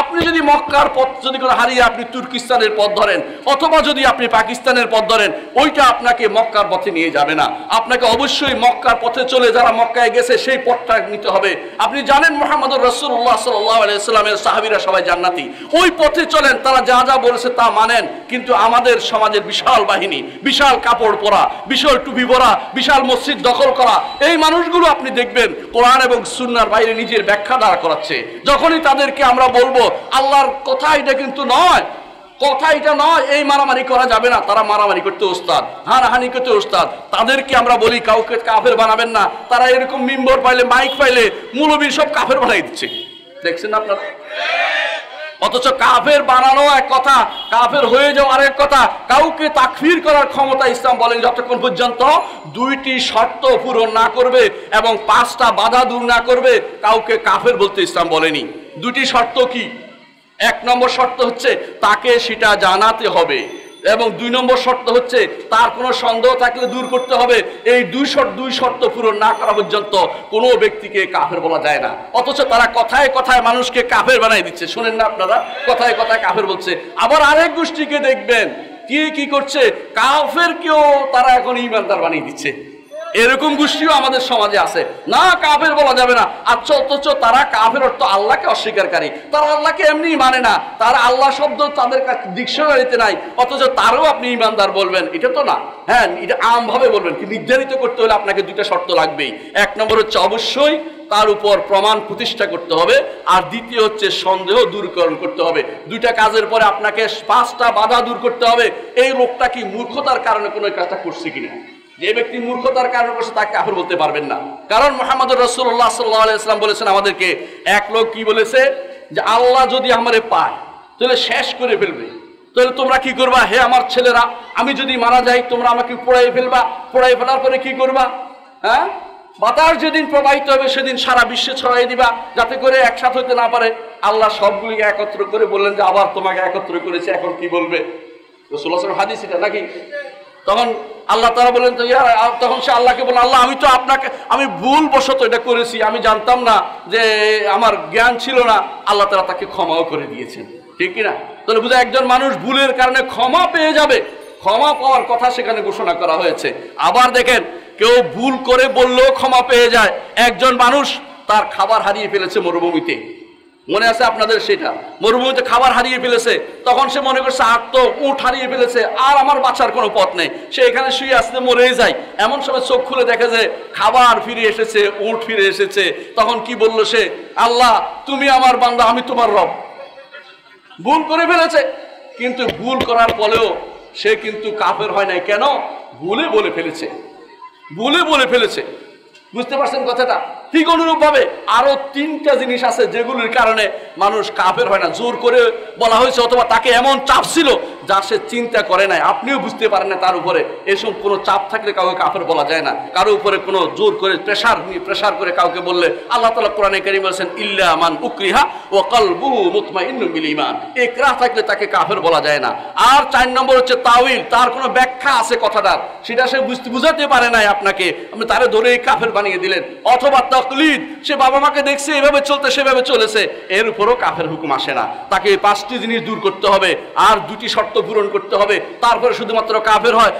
আপনি যদি মক্কার পথ যদি কোনো হারিয়ে আপনি তুর্কিস্তানের পথ ধরেন, অথবা যদি আপনি পাকিস্তানের পথ ধরেন, ওইটা আপনাকে মক্কার পথে নিয়ে যাবে না। আপনাকে অবশ্যই মক্কার পথে চলে যারা মক্কায় গেছে, সেই পথটা নিতে হবে। আপনি জানেন মোহাম্মদ রসুল্লাহ সাল্লাহ আলাইস্লামের সাহাবিরা সবাই জান্নাতি। ওই পথে চলেন, তারা যা যা বলেছে তা মানেন, কিন্তু আমাদের সমাজের বিশাল বাহিনী, বিশাল কাপড় পরা, বিশাল টুপি পরা, বিশাল মসজিদ দখল করা, এই মানুষগুলো আপনি দেখবেন কোরআন এবং সুন্নার বাইরে নিজের ব্যাখ্যা দ্বারা করাচ্ছে। যখনই তাদেরকে আমরা বলব আল্লাহর কথা এটা কিন্তু নয়। কথা এটা নয়, এই মারামারি করা যাবে না। তারা মারামারি করতে ওস্তাদ, হানাহানি করতে ওস্তাদ। তাদেরকে আমরা বলি, কাউকে কাফের বানাবেন না। তারা এরকম মিম্বর পাইলে, মাইক পাইলে মূলবীর সব কাফের বানাই দিচ্ছে। দেখছেন আপনারা? অথচ কাফের বানানো এক কথা, কাফের হয়ে যাওয়া আরেক কথা। কাউকে তাকফির করার ক্ষমতা ইসলাম বলেন যতক্ষণ পর্যন্ত দুইটি শর্ত পূরণ না করবে এবং পাঁচটা বাধা দূর না করবে, কাউকে কাফের বলতে ইসলাম বলেনি। দুটি শর্ত কি? এক নম্বর শর্ত হচ্ছে তাকে সেটা জানাতে হবে এবং দুই নম্বর শর্ত হচ্ছে তার কোনো সন্দেহ থাকলে দূর করতে হবে। এই দুই শর্ত দুই শর্ত পূরণ না করা পর্যন্ত কোনো ব্যক্তিকে কাফের বলা যায় না। অথচ তারা কথায় কথায় মানুষকে কাফের বানাই দিচ্ছে। শোনেন না আপনারা, কথায় কথায় কাফের বলছে। আবার আরেক গোষ্ঠীকে দেখবেন, কি কি করছে? কাফের কেউ তারা এখন ইমানদার বানিয়ে দিচ্ছে। এরকম গোষ্ঠীও আমাদের সমাজে আছে। না, কাফের বলা যাবে না। আচ্ছা অথচ তারা কাফের অর্থ আল্লাহকে অস্বীকারী। তারা আল্লাহকে এমনি মানে না। তারা আল্লাহ শব্দ তাদের ডিকশনারিতে নাই। অথচ তারও আপনি ইমানদার বলবেন। এটা তো না। হ্যাঁ এটা আমভাবে বলবেন। কি নির্ধারিত করতে হলে আপনাকে দুইটা শর্ত লাগবেই। এক নম্বর হচ্ছে অবশ্যই তার উপর প্রমাণ প্রতিষ্ঠা করতে হবে। আর দ্বিতীয় হচ্ছে সন্দেহ দূরকরণ করতে হবে। দুইটা কাজের পরে আপনাকে পাঁচটা বাধা দূর করতে হবে। এই লোকটা কি মূর্খতার কারণে কোনো কাজটা করছে কিনা? যে ব্যক্তি মূর্খতার কারণে বসে তাকে কাফের বলতে পারবেন না। কারণ মোহাম্মদ রসুল্লাহ সাল্লাম বলেছেন আমাদেরকে, এক লোক কি বলেছে? যে আল্লাহ যদি আমারে পায়, তাহলে শেষ করে ফেলবে। তাহলে তোমরা কি করবা? হে আমার ছেলেরা, আমি যদি মারা যাই, তোমরা আমাকে পোড়াই ফেলবা। পোড়াই ফেলার পরে কি করবা? হ্যাঁ? বাতাস যেদিন প্রবাহিত হবে, সেদিন সারা বিশ্বে ছড়াই দিবা, যাতে করে একসাথে হতে না পারে। আল্লাহ সবগুলিকে একত্র করে বললেন যে, আবার তোমাকে একত্র করেছে, এখন কি বলবে? রসুল্লাহ হাদিস এটা নাকি? তখন আল্লাহ তারা বলেন তো তখন সে আল্লাহকে বলেন আল্লাহ, আমি তো আপনাকে, আমি ভুল বশত এটা করেছি, আমি জানতাম না যে আমার জ্ঞান ছিল না। আল্লাহ তারা তাকে ক্ষমাও করে দিয়েছেন। ঠিক কিনা তাহলে বুঝা, একজন মানুষ ভুলের কারণে ক্ষমা পেয়ে যাবে। ক্ষমা পাওয়ার কথা সেখানে ঘোষণা করা হয়েছে। আবার দেখেন, কেউ ভুল করে বললেও ক্ষমা পেয়ে যায়। একজন মানুষ তার খাবার হারিয়ে ফেলেছে মরুভূমিতে। মনে আছে আপনাদের সেটা? মরুভূমিতে খাবার হারিয়ে ফেলেছে, তখন সে মনে করছে, আর তো উঠ হারিয়ে ফেলেছে, আর আমার বাঁচার কোনো পথ নেই। সে এখানে শুয়ে আসতে মরেই যায়। এমন সময় চোখ খুলে দেখে যে খাবার ফিরে এসেছে উঠ ফিরে এসেছে। তখন কি বলল সে? আল্লাহ, তুমি আমার বান্দা, আমি তোমার রব। ভুল করে ফেলেছে, কিন্তু ভুল করার পরেও সে কিন্তু কাফের হয় নাই। কেন? ভুলে বলে ফেলেছে। ভুলে বলে ফেলেছে। বুঝতে পারছেন কথাটা? ঠিক অনুরূপভাবে আরও তিনটা জিনিস আছে যেগুলির কারণে মানুষ কাফের হয় না। জোর করে বলা হয়েছে অথবা তাকে এমন চাপ ছিল যা সে চিন্তা করে নাই। আপনিও বুঝতে পারেন না তার উপরে এসব কোনো চাপ থাকলে কাউকে কাফের বলা যায় না। কারও উপরে কোনো জোর করে প্রেশার নিয়ে প্রেশার করে কাউকে বললে আল্লাহ তালা কোরআনে কারি বলছেন, ইল্লা মান উকরিহা ও কলবু মুতমা ইন্নুল ইমান একরা থাকলে তাকে কাফের বলা যায় না। আর চার নম্বর হচ্ছে তাওইল তার কোনো ব্যাখ্যা আছে কথাটার? সেটা সে বুঝতে বুঝাতে পারে নাই আপনাকে। আপনি তারে ধরেই কাফের বানিয়ে দিলেন। অথবা তকলিদ সে বাবা মাকে দেখছে, এভাবে চলতে, সেভাবে চলেছে। এর উপরও কাফের হুকুম আসে না। তাকে পাঁচটি জিনিস দূর করতে হবে। আর দুটি শর্ত পূরণ করতে হবে। তারপরে শুধুমাত্র কাফের হয়।